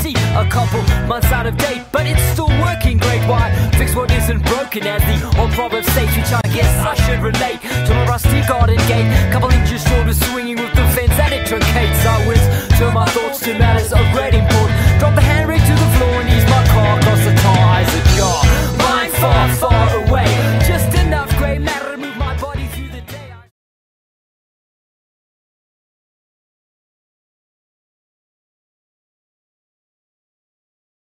see a couple months out of date, but it's still working great. Why fix what isn't broken, as the old proverb states, which I guess I should relate to my rusty garden gate. Couple inches short of swinging with the fence, and it truncates. I went turn my thoughts to matters